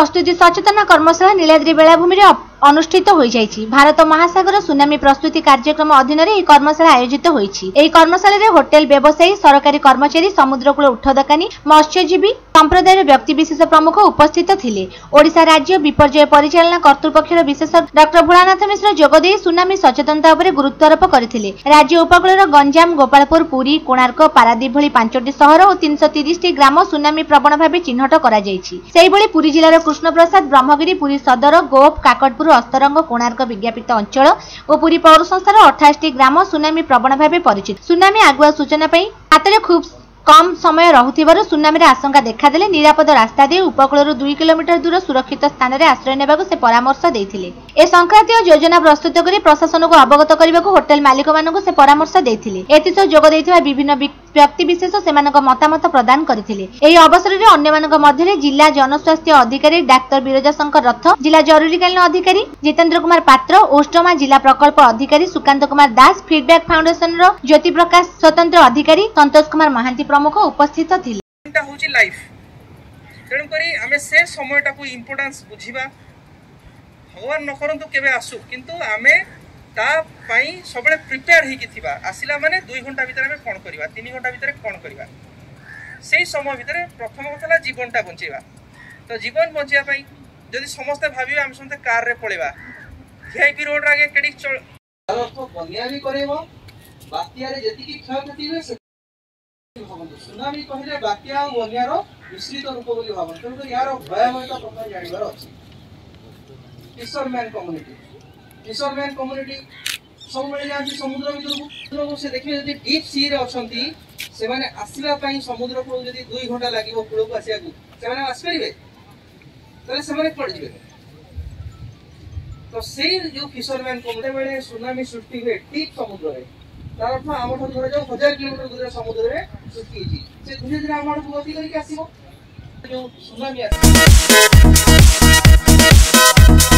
प्रस्ती सचेतन कर्मशाळा नीलाद्रि बेळाभूमी অনুষ্ঠিত হয়েছে ভারত মহাসাগর সুনামি প্রস্তুতি কার্যক্রম অধীনরে এই কর্মশালা আয়োজিত হয়েছে এই কর্মশালায় হোটেল ব্যবসায়ী সরকারি কর্মচারী সমুদ্রকূল উঠ দোকানী মৎস্যজীবী সম্প্রদায়ের ব্যক্তিবিশেষ প্রমুখ উপস্থিত লে ওড়শা রাজ্য বিপর্যয় পরিচালনা কর্তৃপক্ষের বিশেষ ডক্টর ভোলানাথ মিশ্র যোগ দিয়ে সুনামি সচেতনতা উপরে গুরুত্ব আরোপ করে রাজ্য উপকূলর গঞ্জাম গোপালপুর পুরী কোণার্ক পারাদ্বীপ ভি পাঁচটি সহর ও তিনশো তিরিশটি গ্রাম সুনামি প্রবণ ভাবে চিহ্নট করা সেইভাবে পুরী জেলার কৃষ্ণপ্রসাদ ব্রহ্মগিরি পুরী সদর গোপ কাকটপুর ଗ୍ରାମରୁ ଅସ୍ତରଙ୍ଗ କୋଣାର୍କ ବିଜ୍ଞାପିତ ଅଞ୍ଚଳ ଓ ପୁରୀ ପୌର ସଂସ୍ଥାର ଅଠାଅଶୀଟି ଗ୍ରାମ ସୁନାମୀ ପ୍ରବଣ ଭାବେ ପରିଚିତ ସୁନାମୀ ଆଗୁଆ ସୂଚନା ପାଇଁ ହାତରେ ଖୁବ୍ কম সময় রহুথিবারু সুনামির আশঙ্কা দেখাদেলে নিরাপদ রাস্তা দিয়ে উপকূলর দুই কিলোমিটার দূর সুরক্ষিত স্থানের আশ্রয় নেওয়া সে পরামর্শ দিয়েছিল এ সংক্রান্তীয় যোজনা প্রস্তুত করে প্রশাসনক অবগত করা হোটেল মালিক মানুষ সে পরামর্শ দিয়েছিল এসহ যোগ দিয়ে বিভিন্ন ব্যক্তিবিশেষ সে মতামত প্রদান করে এই অবসরের অন্যମାନଙ୍କ ମଧ୍ୟରେ ଜିଲ୍ଲା ଜନସ୍ୱାସ୍ଥ୍ୟ ଅଧିକାରୀ ଡାକ୍ତର ବିରଜାଶଙ୍କର ରଥ ଜିଲ୍ଲା ଜରୁରୀକାଳୀନ ଅଧିକାରୀ ଜିତେନ୍ଦ୍ର କୁମାର ପାତ୍ର ଓଷ୍ଟମା ଜିଲ୍ଲା ପ୍ରକଳ୍ପ ଅଧିକାରୀ ସୁକାନ୍ତ କୁମାର ଦାସ ଫିଡ୍ବ୍ୟାକ୍ ଫାଉଣ୍ଡେସନର ଜ୍ୟୋତିପ୍ରକାଶ ସ୍ୱତନ୍ତ୍ର ଅଧିକାରୀ ସନ୍ତୋଷ କୁମାର ମହାନ୍ତି ପ୍ରମୁଖ ଉପସ୍ଥିତ ଥିଲେ ଏଇଟା ହେଉଛି ଲାଇଫ ତେଣୁକରି ଆମେ ସେ ସମୟଟାକୁ ଇମ୍ପୋର୍ଟାନ୍ସ ବୁଝିବା ଭଗବାନ ନ କରନ୍ତୁ କେବେ ଆସୁ କିନ୍ତୁ ଆମେ ତା ପାଇଁ ସବୁବେଳେ ପ୍ରିପେୟାର ହେଇକି ଥିବା ଆସିଲା ମାନେ ଦୁଇ ଘଣ୍ଟା ଭିତରେ ଆମେ କ'ଣ କରିବା ତିନି ଘଣ୍ଟା ଭିତରେ କ'ଣ କରିବା ସେଇ ସମୟ ଭିତରେ ପ୍ରଥମ କଥା ହେଲା ଜୀବନଟା ବଞ୍ଚାଇବା ତ ଜୀବନ ବଞ୍ଚାଇବା ପାଇଁ ଯଦି ସମସ୍ତେ ଭାବିବେ ଆମେ ସମସ୍ତେ କାର୍ରେ ପଳେଇବା ଭିଆଇପି ରୋଡରେ ଆଗେ କେଡ଼ି ଭାରତ ବନ୍ୟା ବି କରେଇବ ବାତ୍ୟାରେ ଯେତିକି କ୍ଷୟକ୍ଷତି ହୁଏ ଭାବନ୍ତୁ ସୁନାମୀ କହିଲେ ବାତ୍ୟା ଆଉ ବନ୍ୟାର ମିଶ୍ରିତ ରୂପ ବୋଲି ଭାବନ୍ତୁ ତେଣୁ ଏହାର ଭୟାବହତା ପ୍ରଥମେ ଜାଣିବାର ଅଛି ଫିସରମ୍ୟାନ୍ କମ୍ୟୁନିଟି ଫିସରମ୍ୟାନ୍ କମ୍ୟୁନିଟି ସବୁବେଳେ ଯାଆନ୍ତି ସମୁଦ୍ର ଭିତରକୁ ସେ ଦେଖିବେ ଯଦି ଡିପ୍ ସିରେ ଅଛନ୍ତି ସେମାନେ ଆସିବା ପାଇଁ ସମୁଦ୍ର କୂଳକୁ ଯଦି ଦୁଇ ଘଣ୍ଟା ଲାଗିବ କୂଳକୁ ଆସିବାକୁ ସେମାନେ ଆସିପାରିବେ ତାହେଲେ ସେମାନେ କୁଆଡ଼େ ଯିବେ ତ ସେଇ ଯୋଉ ଫିସରମ୍ୟାନ୍ କମ୍ୟୁନିଟି ବେଳେ ସୁନାମୀ ସୃଷ୍ଟି ହୁଏ ଡିପ୍ ସମୁଦ୍ରରେ ତାଙ୍କଠୁ ଆମଠାରୁ ଧରାଯାଉ ହଜାର କିଲୋମିଟର ଦୂରରେ ସମୁଦ୍ରରେ ସୃଷ୍ଟି ହେଇଛି ସେ ଧୀରେ ଧୀରେ ଆମ ଆଡ଼କୁ ଗତି କରିକି ଆସିବ ଯେଉଁ ସୁନାମି ଆସିବ